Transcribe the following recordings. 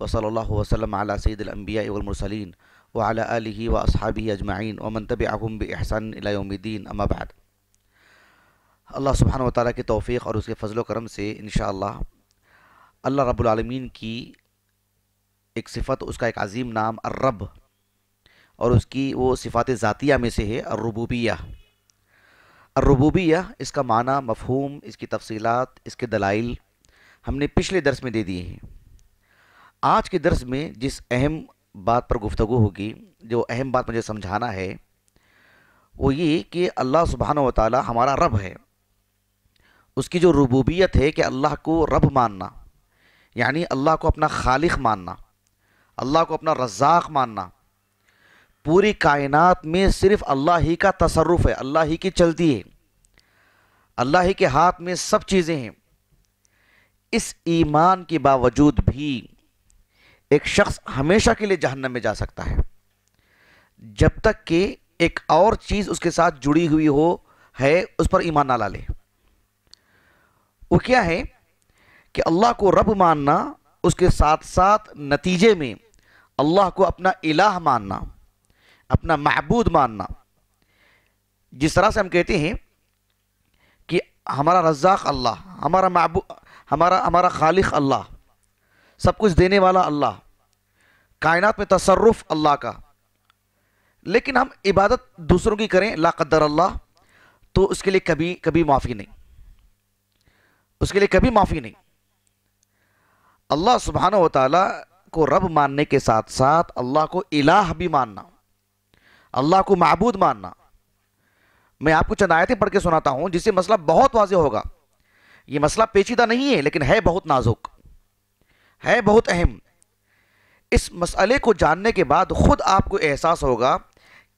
अला सय्यिदिल अंबिया वल मुरसलीन व अला आलिहि व अस्हाबिहि अजमईन व मन तबिअहुम बि ihsan इला यौमिद्दीन, अम्मा बाद। अल्लाह सुब्हानहु व तआला की तौफीक और उसके फजल करम से इंशाअल्लाह अल्लाह रब्बुल आलमीन की एक सिफ़त, उसका एक अजीम नाम अर्रब और उसकी वो सिफ़ात ज़ातिया में से है अर्रबूबिया। अर्रबूबिया, इसका माना मफहूम, इसकी तफसीलात, इसके दलाइल हमने पिछले दर्स में दे दिए हैं। आज के दर्स में जिस अहम बात पर गुफ्तु होगी, जो अहम बात मुझे समझाना है, वो ये कि अल्लाह सुबहान व ताली हमारा रब है। उसकी जो रबूबियत है कि अल्लाह को रब मानना, यानी अल्लाह को अपना खालिक मानना, अल्लाह को अपना रज़ाक मानना, पूरी कायनात में सिर्फ़ अल्लाह ही का तसरुफ़ है, अल्लाह ही की चलती है, अल्लाह ही के हाथ में सब चीज़ें हैं। इस ईमान के बावजूद भी एक शख्स हमेशा के लिए जहन्नम में जा सकता है। जब तक कि एक और चीज़ उसके साथ जुड़ी हुई हो, है, उस पर ईमान ना ला ले। वो क्या है कि अल्लाह को रब मानना, उसके साथ साथ नतीजे में अल्लाह को अपना इलाह मानना, अपना महबूद मानना। जिस तरह से हम कहते हैं कि हमारा रज़ाक अल्लाह, हमारा महबूब हमारा हमारा खालिक अल्लाह सब कुछ देने वाला अल्लाह, कायनात में तसरुफ़ अल्लाह का। लेकिन हम इबादत दूसरों की करें, ला कद्दर अल्लाह तो उसके लिए कभी कभी माफ़ी नहीं। उसके लिए कभी माफ़ी नहीं। अल्लाह सुबहाना ताली को रब मानने के साथ साथ अल्लाह को इलाह भी मानना, अल्लाह को महबूद मानना। मैं आपको चंद आयतें पढ़ के सुनाता हूँ, जिससे मसला बहुत वाजह होगा। यह मसला पेचीदा नहीं है, लेकिन है बहुत नाजुक। है बहुत अहम। इस मसले को जानने के बाद खुद आपको एहसास होगा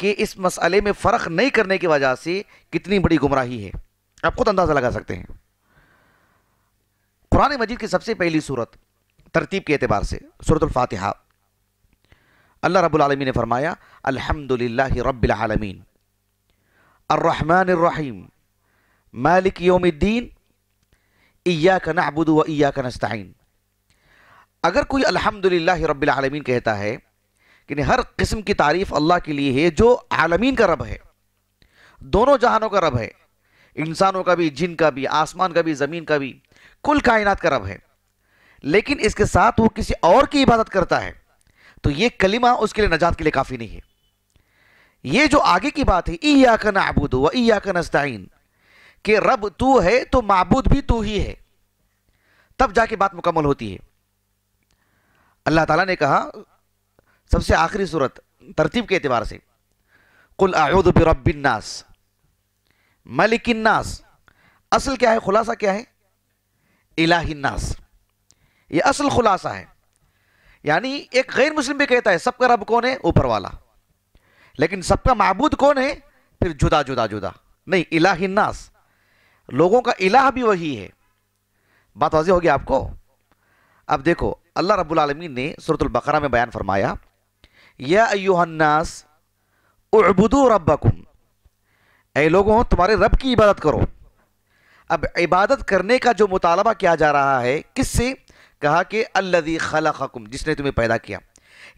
कि इस मसले में फ़र्क नहीं करने की वजह से कितनी बड़ी गुमराही है। आप खुद अंदाज़ा लगा सकते हैं। कुरान मजीद की सबसे पहली सूरत, तरतीब के अतबार से सूरत फातिहा। अल्लाह रब्बुल आलमीन ने फरमाया, अल्हम्दुलिल्लाह रब्बिल आलमीन। अर्रहमान अर्रहीम मालिक यौमिद्दीन। इय्याक नअबुदु व इय्याक नस्तईन। अगर कोई अल्हम्दुलिल्लाह रब्बिल आलमीन कहता है कि हर किस्म की तारीफ़ अल्लाह के लिए है, जो आलमीन का रब है, दोनों जहानों का रब है, इंसानों का भी, जिन का भी, आसमान का भी, ज़मीन का भी, कुल कायनात का रब है, लेकिन इसके साथ वो किसी और की इबादत करता है तो ये कलिमा उसके लिए नजात के लिए काफ़ी नहीं है। ये जो आगे की बात है ईया का नाबूद व ईया का नस्ताइन कि रब तू है तो माबूद भी तू ही है, तब जाके बात मुकम्मल होती है। अल्लाह ताला ने कहा, सबसे आखिरी सूरत, तरतीब के एतबार से, कुल बिरबिन्नास मलिकिन्नास असल क्या है, खुलासा क्या है? इलाहिन्नास ये असल खुलासा है। यानी एक गैर मुस्लिम भी कहता है, सबका रब कौन है? ऊपर वाला लेकिन सबका महबूद कौन है? फिर जुदा जुदा जुदा। नहीं इलाहिन्नास लोगों का इलाह भी वही है। बात वाजी होगी आपको? अब देखो, अल्लाह रब्बुल आलमीन ने सूरतुल बकरा में बयान फरमाया, या अयुहन्नास उबुदू रब्बकुम. ऐ लोगों, तुम्हारे रब की इबादत करो। अब इबादत करने का जो मुतालबा किया जा रहा है, किससे? कहा कि अल्लदी खलकुम जिसने तुम्हें पैदा किया।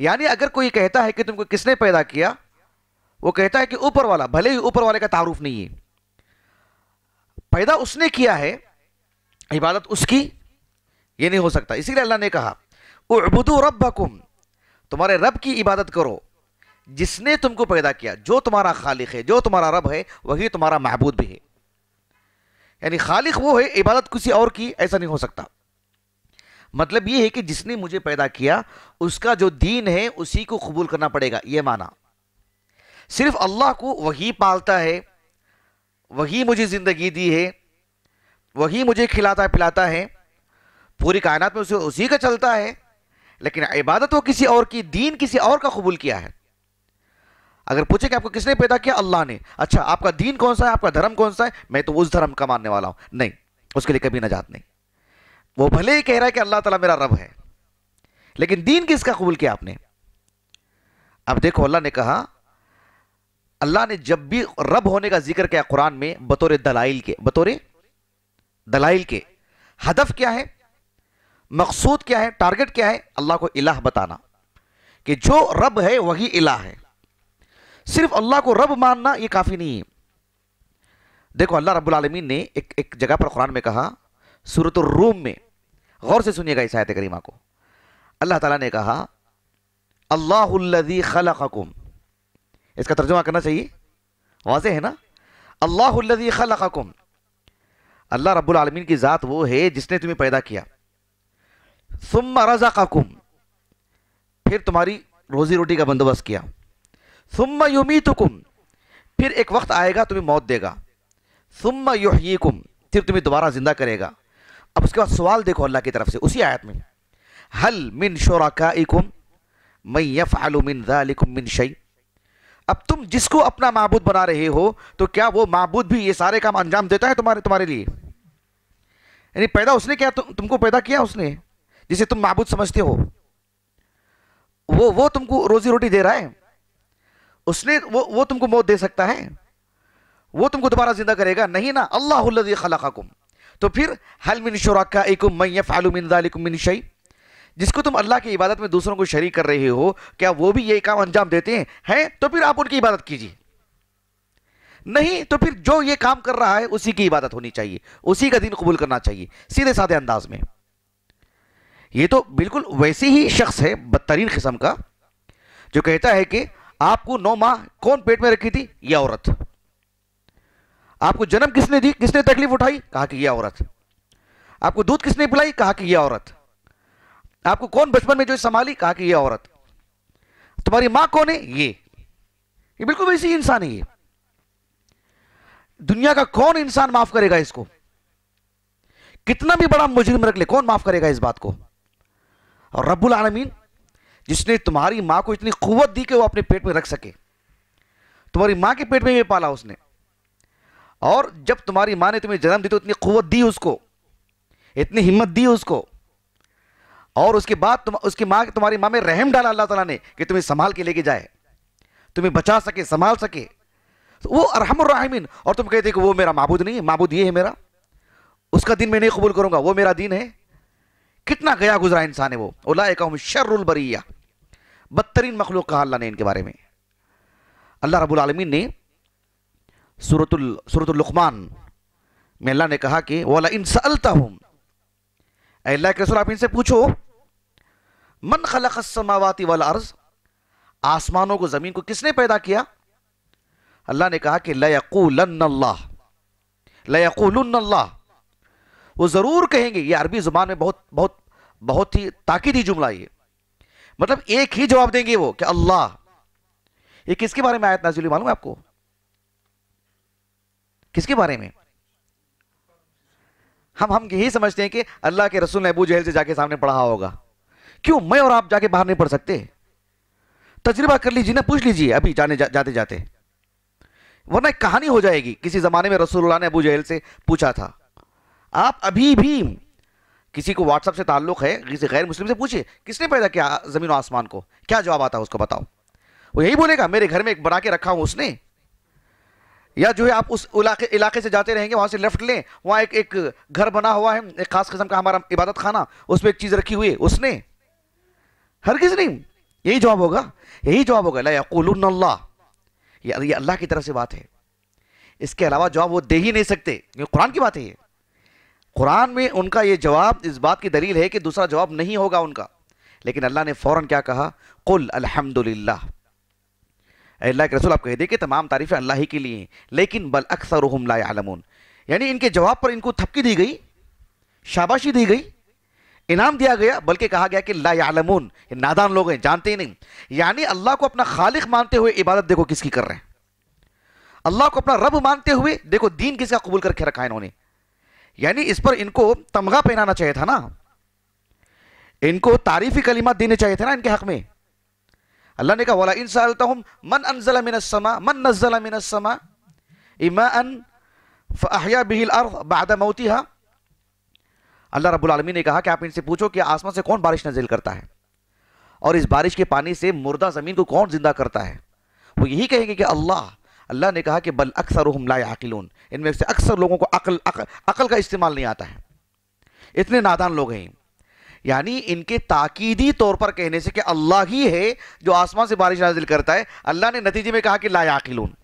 यानी अगर कोई कहता है कि तुमको किसने पैदा किया, वो कहता है कि ऊपर वाला, भले ही ऊपर वाले का तारुफ नहीं है। पैदा उसने किया है, इबादत उसकी ये नहीं हो सकता। इसीलिए अल्लाह ने कहा, उबुदू रब्बकुम, तुम्हारे रब की इबादत करो। जिसने तुमको पैदा किया, जो तुम्हारा खालिक है, जो तुम्हारा रब है, वही तुम्हारा महबूद भी है। यानी खालिक वो है, इबादत किसी और की, ऐसा नहीं हो सकता। मतलब ये है कि जिसने मुझे पैदा किया, उसका जो दीन है, उसी को कबूल करना पड़ेगा, ये माना। सिर्फ़ अल्लाह को वही पालता है, वही मुझे ज़िंदगी दी है, वही मुझे खिलाता पिलाता है पूरी कायनात में उसे उसी का चलता है। लेकिन इबादत वो किसी और की, दीन किसी और का कबूल किया है। अगर पूछे कि आपको किसने पैदा किया? अल्लाह ने। अच्छा आपका दीन कौन सा है? आपका धर्म कौन सा है? मैं तो उस धर्म का मानने वाला हूँ। नहीं, उसके लिए कभी नजात नहीं। वो भले ही कह रहा है कि अल्लाह तला मेरा रब है, लेकिन दीन किसका कबूल किया आपने? अब देखो, अल्लाह ने कहा, अल्लाह ने जब भी रब होने का ज़िक्र किया कुरान में, बतौर दलाइल के, बतौर दलाइल के, हदफ क्या है? मकसूद क्या है? टारगेट क्या है? अल्लाह को इलाह बताना। कि जो रब है, वही इलाह है। सिर्फ़ अल्लाह को रब मानना यह काफ़ी नहीं है। देखो, अल्लाह रब्बुल आलमीन ने एक एक जगह पर कुरान में कहा सूरत रूम में, गौर से सुनिएगा इस आयत करीमा को। अल्लाह ताला ने कहा, अल्लाहुल्लज़ी खलक़कुम। इसका तर्जुमा करना चाहिए। वाजे है ना? अल्लाहुल्लज़ी खलक़कुम। अल्लाह रब्बुल आलमीन की ज़ात वो है जिसने तुम्हें पैदा किया। सुम्मा रज़क़कुम। फिर तुम्हारी रोजी रोटी का बंदोबस्त किया। सुम्मा युमीतुकुम। फिर एक वक्त आएगा तुम्हें मौत देगा। सुम्मा युहयीकुम। फिर तुम्हें दोबारा ज़िंदा करेगा। अब उसके बाद सवाल देखो अल्लाह की तरफ़ से उसी आयत में। हल मिन शुरकाइकुम मैं मिन मिन शै अब तुम जिसको अपना माबूद बना रहे हो तो क्या वो माबूद भी ये सारे काम अंजाम देता है तुम्हारे तुम्हारे लिए? यानी पैदा उसने क्या तु, तुमको पैदा किया उसने? जिसे तुम महबूद समझते हो। वो वो तुमको रोजी रोटी दे रहा है। उसने, वो वो तुमको मौत दे सकता है। वो तुमको दोबारा ज़िंदा करेगा। नहीं ना अल्लाह खलाकुम तो फिर, हल मिन शुराकुम मैं यफ़अलु मिन ज़ालिकुम मिन शै जिसको तुम अल्लाह की इबादत में दूसरों को शरीक कर रहे हो, क्या वो भी यही काम अंजाम देते हैं? हैं? तो फिर आप उनकी इबादत कीजिए। नहीं तो फिर जो ये काम कर रहा है, उसी की इबादत होनी चाहिए। उसी का दिन कबूल करना चाहिए सीधे साधे अंदाज में। ये तो बिल्कुल वैसे ही शख्स है, बदतरीन किस्म का, जो कहता है कि आपको नौ माह कौन पेट में रखी थी? यह औरत। आपको जन्म किसने दी? किसने तकलीफ़ उठाई? कहा कि यह औरत। आपको दूध किसने पिलाई? कहा कि यह औरत। आपको कौन बचपन में जो संभाली? कहा कि यह औरत। तुम्हारी माँ कौन है? ये। ये बिल्कुल वैसी इंसान है ये। दुनिया का कौन इंसान माफ़ करेगा इसको? कितना भी बड़ा मुजरिम रख ले, कौन माफ़ करेगा इस बात को? और रब्बुल आलमीन, जिसने तुम्हारी माँ को इतनी कुवत दी कि वो अपने पेट में रख सके। तुम्हारी माँ के पेट में भी पाला उसने। और जब तुम्हारी माँ ने तुम्हें जन्म दी तो इतनी कुवत दी उसको, इतनी हिम्मत दी उसको, और उसके बाद तुम, उसकी माँ, तुम्हारी माँ में रहम डाला अल्लाह ताला ने कि तुम्हें संभाल के लेके जाए, तुम्हें बचा सके, संभाल सके। तो वो अरहमराहमीन और तुम कहते कि वो मेरा माबूद नहीं है, माबूद ये है मेरा। उसका दिन मैं नहीं कबूल करूँगा, वो मेरा दिन है। कितना गया गुजरा इंसान है वो? उलाए कहूँ शर्रुल बरिया। बदतरीन मखलूक कहा अल्लाह ने इनके बारे में। अल्लाह रबुल आलमीन ने सूरतुल सूरतुल लुकमान में अल्लाह ने कहा कि, वाला इन सलता हूँ अल्लाह के रसूल, आप इनसे पूछो, मन खलकसमावाती वाला अर्ज़? आसमानों को, ज़मीन को किसने पैदा किया? अल्लाह ने कहा कि लयकूल्लाह लयकूल्लाह वो ज़रूर कहेंगे ये अरबी ज़ुबान में बहुत बहुत बहुत ही ताकीदी जुमला ये। मतलब एक ही जवाब देंगे वो कि अल्लाह। ये किसके बारे में आयत नाजिल मालूम है आपको? किसके बारे में? हम हम यही समझते हैं कि अल्लाह के रसूल ने अबू जहल से जाके सामने पढ़ा होगा। क्यों? मैं और आप जाके बाहर नहीं पढ़ सकते। तजर्बा कर लीजिए ना पूछ लीजिए अभी जाने जा, जाते जाते। वरना एक कहानी हो जाएगी। किसी जमाने में रसूलुल्लाह ने अबू जहल से पूछा था। आप अभी भी किसी को व्हाट्सएप से ताल्लुक है, किसी गैर मुस्लिम से पूछिए, किसने पैदा किया ज़मीन आसमान को? क्या जवाब आता है उसको बताओ। वो यही बोलेगा, मेरे घर में एक बना के रखा हूँ उसने। या जो है आप उस इलाके इलाके से जाते रहेंगे, वहाँ से लेफ़्ट लें, वहाँ एक एक घर बना हुआ है, एक खास किस्म का हमारा इबादत खाना, उस पर एक चीज़ रखी हुई है, उसने। हर किसी नहीं यही जवाब होगा, यही जवाब होगा अल्लाह। ये अल्लाह की तरफ़ से बात है। इसके अलावा जवाब वो दे ही नहीं सकते क्योंकि कुरान की बात है ये। कुरान में उनका ये जवाब, इस बात की दलील है कि दूसरा जवाब नहीं होगा उनका। लेकिन अल्लाह ने फ़ौरन क्या कहा? कुल अल्हम्दुलिल्लाह। अल्लाह के रसूल, आप कह दे कि तमाम तारीफें अल्लाह ही के लिए हैं, लेकिन बल अक्सर लामून यानी इनके जवाब पर इनको थपकी दी गई, शाबाशी दी गई, इनाम दिया गया, बल्कि कहा गया कि लामून नादान लोग हैं, जानते ही नहीं। यानी अल्लाह को अपना खालिक मानते हुए इबादत देखो किसकी कर रहे हैं। अल्लाह को अपना रब मानते हुए देखो दीन किसका कबूल करके रखा है इन्होंने। यानी इस पर इनको तमगा पहनाना चाहिए था ना। इनको तारीफी कलिमात देने चाहिए थे ना इनके हक में। अल्लाह ने कहा, वाला इन सालतहुम मन अनजला मिनस समा मन नज़ला मिनस समा। इमान फअहया बिहिल अर्द बाद मौतिहा। अल्लाह रब्बुल आलमीन ने कहा कि आप इनसे पूछो कि आसमान से कौन बारिश नजिल करता है? और इस बारिश के पानी से मुर्दा ज़मीन को कौन ज़िंदा करता है? वो यही कहेंगे कि अल्लाह अल्लाह ने कहा कि बल अक्सर लाकिलून इनमें से अक्सर लोगों को अकल अकल, का इस्तेमाल नहीं आता है। इतने नादान लोग हैं। यानी इनके ताकीदी तौर पर कहने से कि अल्लाह ही है जो आसमान से बारिश नाजिल करता है। अल्लाह ने नतीजे में कहा कि ला याकिलून।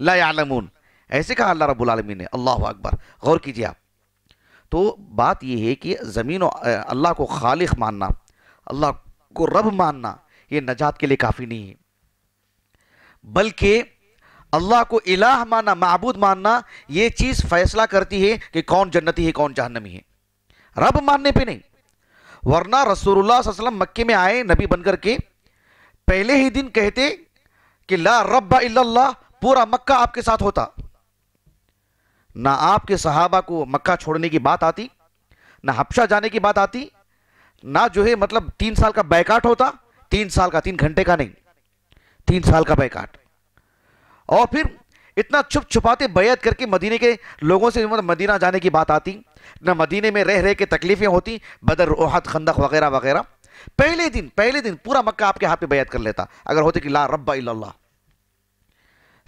ला यालमून। ऐसे कहा अल्लाह रब्बुल आलमीन ने। अल्लाह अकबर। गौर कीजिए आप। तो बात यह है कि ज़मीन अल्लाह को खालिक मानना अल्लाह को रब मानना ये नजात के लिए काफ़ी नहीं है। बल्कि अल्लाह को इलाह मानना, मबूद मानना, ये चीज़ फैसला करती है कि कौन जन्नती है, कौन जहन्नमी है। रब मानने पे नहीं। वरना वसल्लम मक्के में आए, नबी बनकर के पहले ही दिन कहते कि, ला रब्बा इल्लल्लाह पूरा मक्का आपके साथ होता। ना आपके सहाबा को मक्का छोड़ने की बात आती, ना हफ्शा जाने की बात आती, ना जो है मतलब तीन साल का बैकाट होता, तीन साल का, तीन घंटे का नहीं, तीन साल का बैकाट। और फिर इतना छुप छुपाते बैत करके मदीने के लोगों से मतलब मदीना जाने की बात आती। न मदीने में रह रह के तकलीफें होती, बदर ओहद खंदक वगैरह वगैरह। पहले दिन पहले दिन पूरा मक्का आपके हाथ पे बैत कर लेता, अगर होते कि ला रब्बा इल्लल्लाह।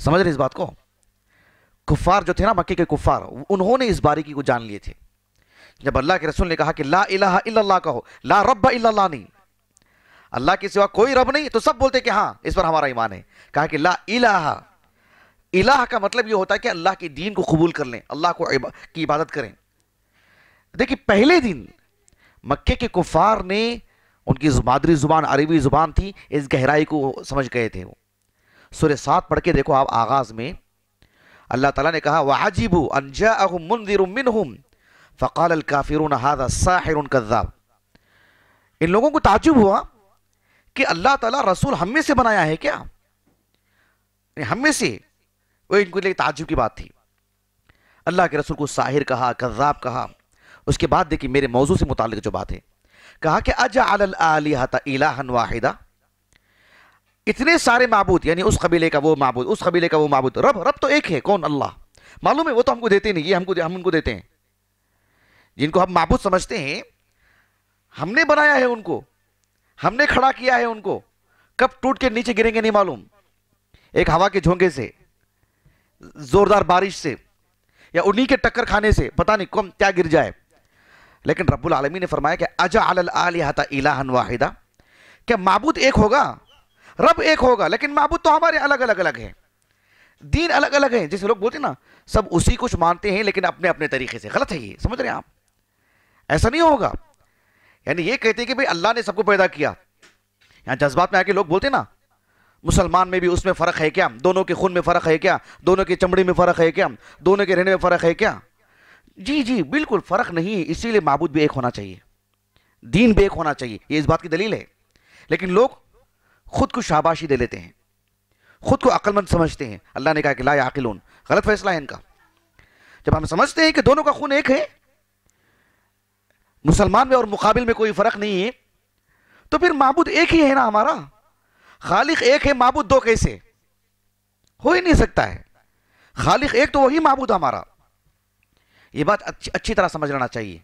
समझ रहे इस बात को? कुफार जो थे ना, मक्के के कुफार, उन्होंने इस बारीकी को जान लिए थे। जब अल्लाह के रसूल ने कहा कि ला इलाहा इल्लल्लाह कहो, ला रब्बा इल्लल्लाह नहीं। अल्लाह के सिवा कोई रब नहीं तो सब बोलते कि हाँ इस पर हमारा ईमान है। कहा कि ला इलाहा इलाह का मतलब यह होता है कि अल्लाह के दीन को कबूल कर लें, अल्लाह को की इबादत करें। देखिए, पहले दिन मक्के के कुफार ने उनकी मादरी ज़ुबान, अरबी ज़ुबान थी, इस गहराई को समझ गए थे वो। सुर सात पढ़ के देखो आप आगाज़ में, अल्लाह ताला ने कहा, वाजिबू अनजामिन फ़काल काफिर हादा साहिर कज़ाब इन लोगों को ताजुब हुआ कि अल्लाह ताला रसूल हम से बनाया है क्या? हम से वो इनको लिए ताजुब की बात थी। अल्लाह के रसूल को साहिर कहा कज़ाब कहा। उसके बाद देखिए, मेरे मौजू से मुतालिक जो बात। है कहा कि अजा इलाहन वाहिदा। इतने सारे मबूद, यानी उस कबीले का वो मबूद, उस कबीले का वो मबूद, रब रब तो एक है, कौन अल्लाह? मालूम है, वो तो हमको देते नहीं, ये हमको हम उनको देते हैं। जिनको हम मबूद समझते हैं, हमने बनाया है उनको, हमने खड़ा किया है उनको। कब टूट के नीचे गिरेंगे नहीं मालूम। एक हवा के झोंके से जोरदार बारिश से या उन्हीं के टक्कर खाने से, पता नहीं कौन क्या गिर जाए। लेकिन रब्बुल आलमी ने फरमाया कि अजा अलता इलाहन वाहिदा। क्या माबूद एक होगा? रब एक होगा, लेकिन माबूद तो हमारे अलग अलग अलग हैं। दीन अलग अलग हैं, जैसे लोग बोलते ना, सब उसी कुछ मानते हैं, लेकिन अपने अपने तरीके से। गलत है ये, समझ रहे हैं आप? ऐसा नहीं होगा। यानी ये कहते हैं कि भाई अल्लाह ने सबको पैदा किया। यहाँ जज्बात में आके लोग बोलते ना मुसलमान में भी उसमें फ़र्क है क्या? दोनों के खून में फ़र्क है क्या? दोनों की चमड़ी में फ़र्क है क्या? दोनों के रहने में फ़र्क है क्या? जी जी, बिल्कुल फ़र्क नहीं है, इसीलिए मबूद भी एक होना चाहिए। दीन भी एक होना चाहिए, ये इस बात की दलील है। लेकिन लोग खुद को शाबाशी दे लेते हैं। खुद को अक्लमंद समझते हैं। अल्लाह ने कहा कि ला आकिलून गलत फैसला है इनका। जब हम समझते हैं कि दोनों का खून एक है, मुसलमान में और मुकाबिल में कोई फ़र्क नहीं है तो फिर मबूद एक ही है ना हमारा? खालिक एक है माबूद दो कैसे? हो ही नहीं सकता है। खालिक एक तो वही माबूद हमारा। ये बात अच्छी अच्छी तरह समझ लेना चाहिए।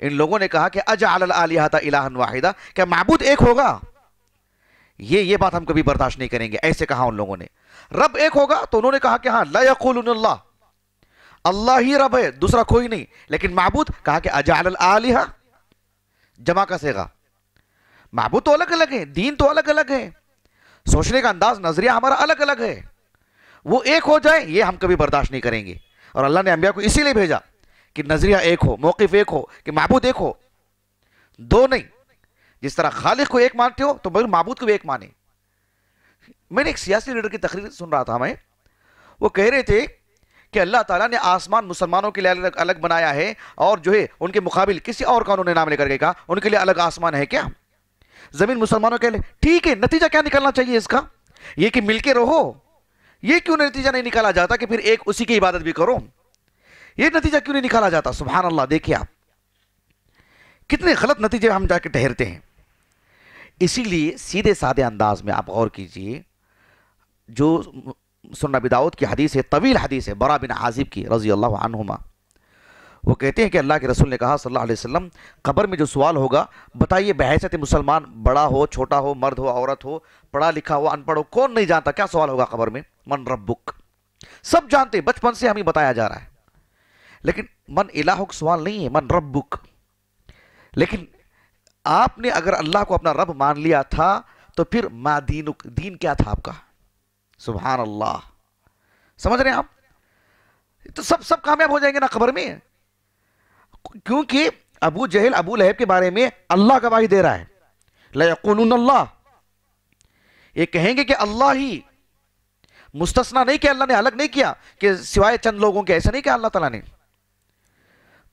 इन लोगों ने कहा कि अज आलियाता इलाहन वाहिदा क्या माबूद एक होगा। ये ये बात हम कभी बर्दाश्त नहीं करेंगे, ऐसे कहा उन लोगों ने। रब एक होगा तो उन्होंने कहा कि हाँ लकुल अल्लाह ही रब है, दूसरा कोई नहीं। लेकिन माबूद कहा कि अजाल आलिहा, जमा का सेगा। माबूद तो अलग अलग है, दीन तो अलग अलग है। सोचने का अंदाज, नज़रिया हमारा अलग अलग है। वो एक हो जाए, ये हम कभी बर्दाश्त नहीं करेंगे। और अल्लाह ने अम्बिया को इसीलिए भेजा कि नज़रिया एक हो, मौकफ एक हो, कि महबूद एक हो। दो नहीं। जिस तरह खालिक को एक मानते हो तो मगर महबूद को भी एक माने। मैंने एक सियासी लीडर की तकरीर सुन रहा था मैं। वो कह रहे थे कि अल्लाह ताला ने आसमान मुसलमानों के लिए अलग अलग बनाया है और जो है, उनके मुकाबिल किसी और का उन्होंने नाम लेकर के कहा, उनके लिए अलग आसमान है क्या? ज़मीन मुसलमानों के लिए। ठीक है, नतीजा क्या निकलना चाहिए इसका? ये कि मिलके रहो। ये क्यों नतीजा नहीं निकाला जाता कि फिर एक उसी की इबादत भी करो? ये नतीजा क्यों नहीं निकाला जाता? सुबहान अल्लाह देखिए आप। कितने गलत नतीजे हम जाके ठहरते हैं। इसीलिए सीधे साधे अंदाज में आप गौर कीजिए, जो सुन्ना बिदाऊद की हदीस है, तवील हदीस है, बरा बिन आजिब की रज़ी अल्लाह वो कहते हैं कि अल्लाह के रसूल ने कहा, सल्लल्लाहु अलैहि वसल्लम, कब्र में जो सवाल होगा, बताइए बहसत मुसलमान बड़ा हो, छोटा हो, मर्द हो, औरत हो, पढ़ा लिखा हो, अनपढ़ हो, कौन नहीं जानता क्या सवाल होगा कब्र में? मन रब्बुक। सब जानते, बचपन से हमें बताया जा रहा है। लेकिन मन इलाहुक सवाल नहीं है, मन रब्बुक। लेकिन आपने अगर अल्लाह को अपना रब मान लिया था तो फिर मा दीनुक, दीन क्या था आपका? सुबहान अल्लाह। समझ रहे हैं आप? तो सब सब कामयाब हो जाएँगे ना खबर में? क्योंकि अबू जहल, अबू लहब के बारे में अल्लाह गवाही दे रहा है। लकुन अल्लाह। ये कहेंगे कि अल्लाह ही। मुस्तना नहीं कि अल्लाह ने अलग नहीं किया कि सिवाय चंद लोगों के, ऐसा नहीं किया अल्लाह ताला ने।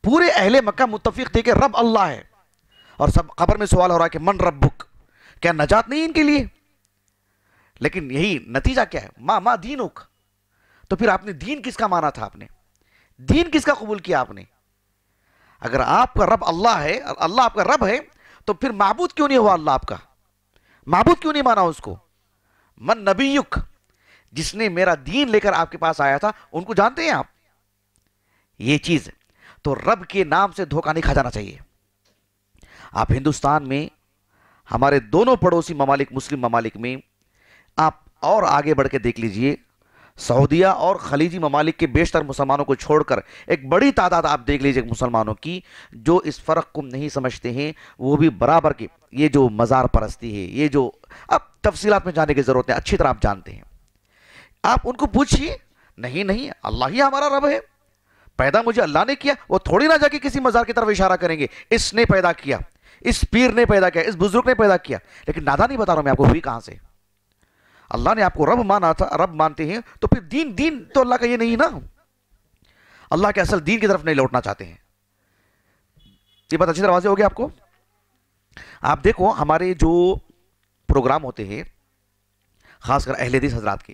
पूरे अहले मक्का मुतफिक थे कि रब अल्लाह है। और सब खबर में सवाल हो रहा है कि मन रब्बुक, क्या नजात नहीं इनके लिए? लेकिन यही नतीजा क्या है? माँ माँ दीनुक। तो फिर आपने दीन किसका माना था आपने? दीन किसका कबूल किया आपने? अगर आपका रब अल्लाह है, अल्लाह आपका रब है तो फिर महबूद क्यों नहीं हुआ अल्लाह आपका? महबूद क्यों नहीं माना उसको? मन नबी नबीयुक, जिसने मेरा दीन लेकर आपके पास आया था, उनको जानते हैं आप? ये चीज़ तो रब के नाम से धोखा नहीं खा जाना चाहिए। आप हिंदुस्तान में, हमारे दोनों पड़ोसी ममालिक, मुस्लिम ममालिक में, आप और आगे बढ़ के देख लीजिए सऊदिया और खलीजी ममालिक के बेशतर मुसलमानों को छोड़कर एक बड़ी तादाद आप देख लीजिए मुसलमानों की, जो इस फ़र्क को नहीं समझते हैं, वो भी बराबर के, ये जो मज़ार परस्ती है, ये जो, अब तफसीलात में जाने की ज़रूरत है अच्छी तरह आप जानते हैं। आप उनको पूछिए, नहीं नहीं, अल्लाह ही हमारा रब है। पैदा मुझे अल्लाह ने किया, वो थोड़ी ना जाके किसी मज़ार की तरफ़ इशारा करेंगे, इसने पैदा किया, इस पीर ने पैदा किया, इस बुज़ुर्ग ने पैदा किया, लेकिन नादा नहीं बता रहा हूँ मैं आपको हुई कहाँ से? अल्लाह ने आपको रब माना था रब मानते हैं तो फिर दीन दीन तो अल्लाह का ये नहीं ना। अल्लाह के असल दीन की तरफ़ नहीं लौटना चाहते हैं। ये बात अच्छी तरह हो गया आपको? आप देखो हमारे जो प्रोग्राम होते हैं खासकर अहलेदीस हजरात के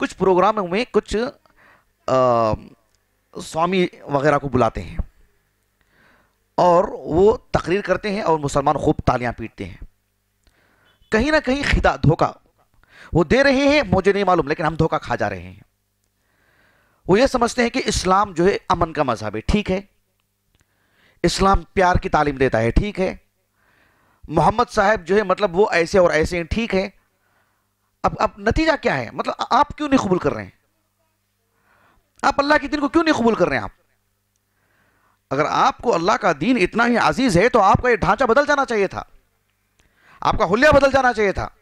कुछ प्रोग्रामों में कुछ आ, स्वामी वगैरह को बुलाते हैं और वो तकरीर करते हैं और मुसलमान खूब तालियाँ पीटते हैं। कहीं ना कहीं खिदा धोखा वो दे रहे हैं, मुझे नहीं मालूम, लेकिन हम धोखा खा जा रहे हैं। वो ये समझते हैं कि इस्लाम जो है अमन का मज़हब है, ठीक है। इस्लाम प्यार की तालीम देता है, ठीक है। मोहम्मद साहब जो है मतलब वो ऐसे और ऐसे हैं, ठीक है। अब अब नतीजा क्या है? मतलब आप क्यों नहीं कबूल कर रहे हैं? आप अल्लाह के दिन को क्यों नहीं कबूल कर रहे हैं आप? अगर आपको अल्लाह का दीन इतना ही अज़ीज़ है तो आपका ये ढांचा बदल जाना चाहिए था। आपका हुलिया बदल जाना चाहिए था।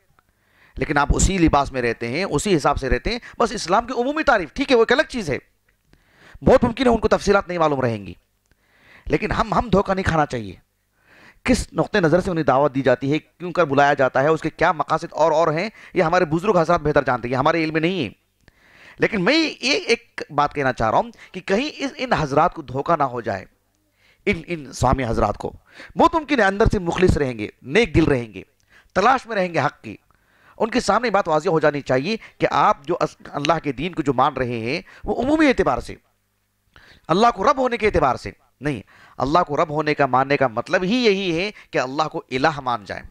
लेकिन आप उसी लिबास में रहते हैं, उसी हिसाब से रहते हैं, बस इस्लाम की उमूमी तारीफ़, ठीक है, वो एक अलग चीज़ है। बहुत मुमकिन है उनको तफसीलात नहीं मालूम रहेंगी। लेकिन हम हम धोखा नहीं खाना चाहिए। किस नुक़ नज़र से उन्हें दावत दी जाती है, क्यों कर बुलाया जाता है, उसके क्या मकासद और और हैं, ये हमारे बुज़ुर्ग हजरात बेहतर जानते हैं हमारे इल्म नहीं है। लेकिन मैं ये एक बात कहना चाह रहा हूँ कि कहीं इस, इन हजरात को धोखा ना हो जाए, इन इन स्वामी हजरात को। बहुत मुमकिन है, अंदर से मुखलिस रहेंगे, नेक दिल रहेंगे, तलाश में रहेंगे हक की। उनके सामने बात वाजिया हो जानी चाहिए कि आप जो अल्लाह के दीन को जो मान रहे हैं, वो उमूमी एतबार से। अल्लाह को रब होने के एतबार से। नहीं, अल्लाह को रब होने का मानने का मतलब ही यही है कि अल्लाह को इलाह मान जाए।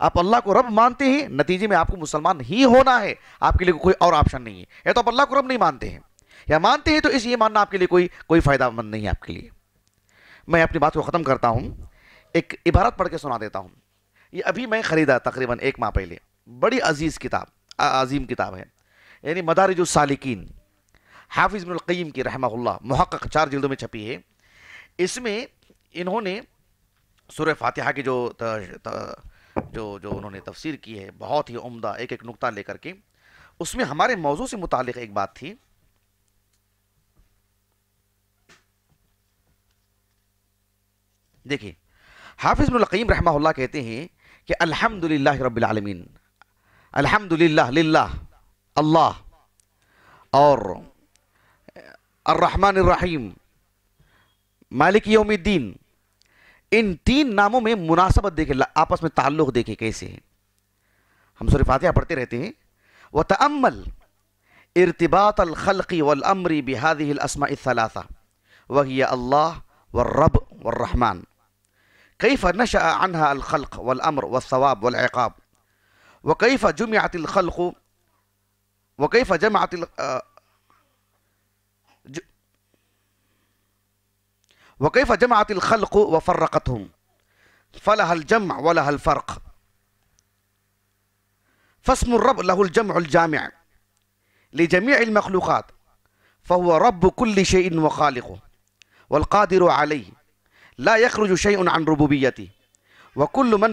आप अल्लाह को रब मानते हैं, नतीजे में आपको मुसलमान ही होना है, आपके लिए कोई और ऑप्शन नहीं है। या तो आप अल्लाह को रब नहीं मानते हैं, या मानते हैं तो इस ये मानना आपके लिए कोई कोई फ़ायदा मंद नहीं है आपके लिए। मैं अपनी बात को ख़त्म करता हूँ, एक इबारत पढ़ के सुना देता हूँ। ये अभी मैं ख़रीदा तकरीबन एक माह पहले। बड़ी अज़ीज़ किताब अजीम किताब है। यानी मदारिज सालिकीन हाफिज़ की रहमा महक़ चार जिल्दों में छपी है। इसमें इन्होंने सुर फातिहा की जो त, त, जो जो उन्होंने तफसीर की है बहुत ही उम्दा एक एक नुकता लेकर के उसमें हमारे मौजू से मुतालिक एक बात थी। देखिए हाफिज़ रहमा कहते हैं कि अल्हम्दुलिल्लाह रब्बिल आलमीन अल्हम्दुलिल्लाह लिल्लाह अल्लाह और अर्रहमान रहीम मालिक यौमुद्दीन इन तीन नामों में मुनासबत देखे आपस में ताल्लुक देखे कैसे है? हम सूर्य फातिहा पढ़ते रहते हैं। व तमल इरतबात अलखलक़ी वलअमरी बिहादिल वही अल्लाह व रब व रहमान। कैफ़ नशा अनहा अलखल्क वल अमर वसवाब वल इक़ाब व कैफ़ जुमियात खल्क व कैफ़ जमात व कैफ़ जमात खल्क व फ़र्रक़तहुम फ़लहल जम वलहल फ़र्क फस्म रब लहुल जम जामिया लजमी मखलूक़ात फ़हुव रब कुल्ल शैइन व खालिक़ वलक़ादिर अलैह ला यखरुज शैउन अन रुबूबियती व कुल्ल मन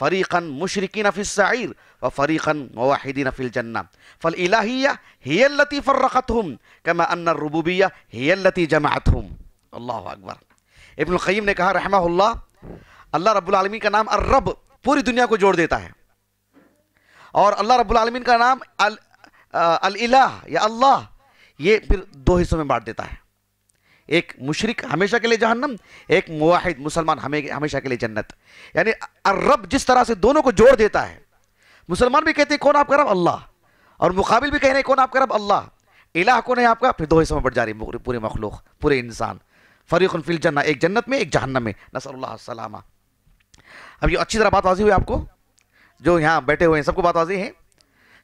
फ़रीक़ैन मुशरिकीन फ़िस सईर व फ़रीक़न मुवाहिदीन फ़िल जन्नह फ़ल इलाहिया हिय अल्लती फ़र्रक़तहुम, कमा अन्न रुबूबिया हिय अल्लती जमअतहुम अल्लाहु अकबर। इब्नुल क़य्यिम ने कहा, रहमहुल्लाह, अल्लाह रब्बुल आलमीन का नाम अर्रब पूरी दुनिया को जोड़ देता है। और अल्लाह रब्बुल आलमीन का नाम अल इलाह या अल्लाह, ये फिर दो हिस्सों में बांट देता है। एक मुशरिक हमेशा के लिए जहन्नम, एक मुवाहिद मुसलमान हमें, हमेशा के लिए जन्नत। यानी रब जिस तरह से दोनों को जोड़ देता है, मुसलमान भी कहते हैं, कौन आपका रब? अल्लाह। और मुकाबिल भी कह रहे हैं कौन आपका रब? अल्लाह। इलाह कौन है आपका? फिर दो हिस्सों में बढ़ जा रही है, पूरे मखलूक, पूरे इंसान। फरीक फिल जन्ना एक जन्नत में, एक जहन्नम में। नसलामा अब ये अच्छी तरह बात वाजी हुई आपको? जो यहाँ बैठे हुए हैं, सबको बात वाजी है?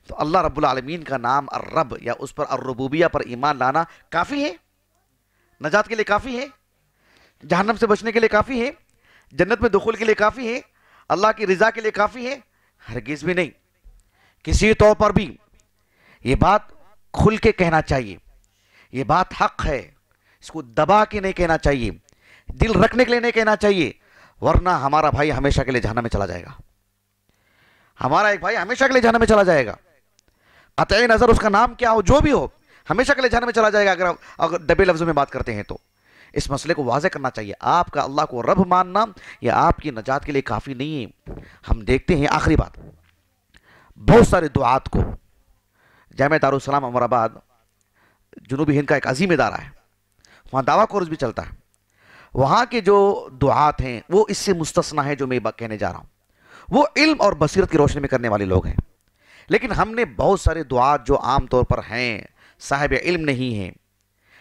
तो अल्लाह रब्बुल आलमीन का नाम अर्रब या उस पर अर्रबूबिया पर ईमान लाना काफ़ी है। नजात के लिए काफ़ी है, जहन्नम से बचने के लिए काफ़ी है, जन्नत में दखुल के लिए काफ़ी है, अल्लाह की रज़ा के लिए काफ़ी है, हरगिज़ भी नहीं। किसी तौर पर भी ये बात खुल के कहना चाहिए। ये बात हक है, इसको दबा के नहीं कहना चाहिए, दिल रखने के लिए नहीं कहना चाहिए, वरना हमारा भाई हमेशा के लिए जहन्नम में चला जाएगा। हमारा एक भाई हमेशा के लिए जहन्नम में चला जाएगा। अत नज़र उसका नाम क्या हो, जो भी हो हमेशा के लिए जहन्नम में चला जाएगा अगर अगर डबे लफ्ज़ों में बात करते हैं तो। इस मसले को वाजे करना चाहिए। आपका अल्लाह को रब मानना यह आपकी नजात के लिए काफ़ी नहीं है। हम देखते हैं आखिरी बात। बहुत सारे दुआत को। जाम दारुसलाम अमराबाद जनूबी हिंद का एक अजीम इदारा है। वहाँ दावा कोर्स भी चलता है। वहाँ के जो दुआत हैं, वो इससे मुस्तना है जो मैं कहने जा रहा हूँ। वो इल्म और बसीरत की रोशनी में करने वाले लोग हैं। लेकिन हमने बहुत सारे दुआत जो आम तौर पर हैं साहिब इल्म नहीं हैं।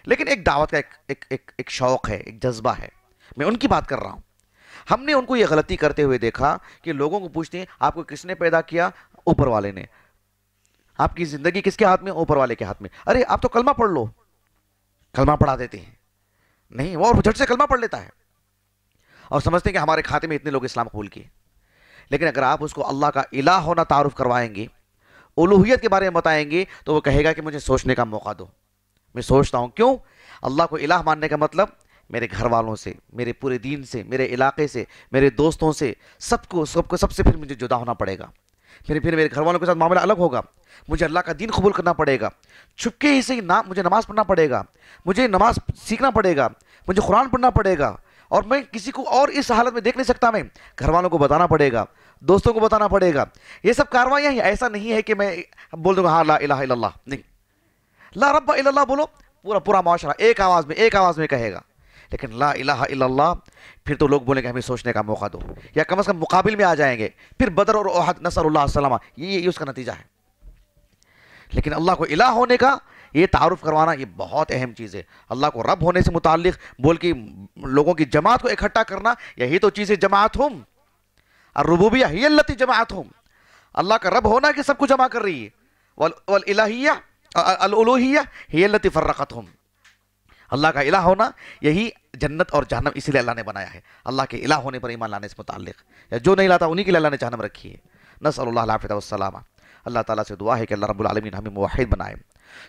लेकिन एक दावत का एक एक एक, एक शौक़ है एक जज्बा है। मैं उनकी बात कर रहा हूँ। हमने उनको ये गलती करते हुए देखा कि लोगों को पूछते हैं आपको किसने पैदा किया? ऊपर वाले ने। आपकी ज़िंदगी किसके हाथ में? ऊपर वाले के हाथ में। अरे आप तो कलमा पढ़ लो। कलमा पढ़ा देते हैं। नहीं वो और झट से कलमा पढ़ लेता है। और समझते हैं कि हमारे खाते में इतने लोग इस्लाम कबूल किए। लेकिन अगर आप उसको अल्लाह का इलाह होना तारुफ करवाएँगे उलूहियत के बारे में बताएँगे तो वो कहेगा कि मुझे सोचने का मौका दो। मैं सोचता हूँ, क्यों? अल्लाह को इलाह मानने का मतलब मेरे घर वालों से, मेरे पूरे दीन से, मेरे इलाके से, मेरे दोस्तों से, सबको सबको, सबसे फिर मुझे जुदा होना पड़ेगा। फिर फिर मेरे घर वालों के साथ मामला अलग होगा। मुझे अल्लाह का दीन कबूल करना पड़ेगा। छुपके ही से ना, मुझे नमाज़ पढ़ना पड़ेगा। मुझे नमाज़ सीखना पड़ेगा। मुझे कुरान पढ़ना पड़ेगा। और मैं किसी को और इस हालत में देख नहीं सकता मैं। घर वालों को बताना पड़ेगा, दोस्तों को बताना पड़ेगा। ये सब कार्रवाइयाँ ऐसा नहीं है कि मैं बोल दूँगा हाँ ला इल्लल्लाह। नहीं। ला रब्बा इल्लल्लाह बोलो, पूरा पूरा माशरा एक आवाज़ में, एक आवाज़ में कहेगा। लेकिन ला इलाहा इल्लल्लाह, फिर तो लोग बोलेंगे, हमें सोचने का मौका दो। या कम अज़ कम मुकाबिल में आ जाएँगे। फिर बदर और ओहद नसर ये ये उसका नतीजा है। लेकिन अल्लाह को इलाह होने का ये तारुफ करवाना ये बहुत अहम चीज़ है। अल्लाह को रब होने से मुतालिक बोल के लोगों की जमात को इकट्ठा करना, यही तो चीज़ है जमात हम। और रुबूबिया ही अल्लती जमात हम। अल्लाह का रब होना कि सबको जमा कर रही है। वल इलाहिया अलूहिया ही अल्लती फ़र्रक़त हम। अल्लाह का इला होना, यही जन्नत और जहनम इसीलिए अल्लाह ने बनाया है। अल्लाह के इला होने पर ईमान लाने से मुतालिक या जो नहीं लाता उन्हीं के लिए अल्लाह ने जहनम रखी है। नसलाफ़ितसलामा अल्लाह ताला से दुआ है कि अल्लाह रब्बुल आलमीन हमें मुवाहिद बनाए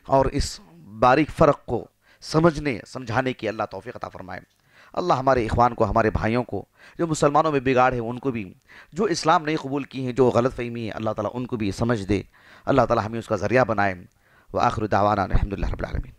और इस बारीक फ़र्क को समझने, समझाने की अल्लाह तोफ़ी अता फ़रमाए। अल्लाह हमारे इखवान को, हमारे भाइयों को, जो मुसलमानों में बिगाड़ है, उनको भी, जो इस्लाम नहीं कबूल की हैं, जो गलत फ़हमी है, अल्लाह ताला उनको भी समझ दे। अल्लाह ताला हमें उसका ज़रिया बनाए। व आखिर दावाना अलहमदिल्ला रबालमीन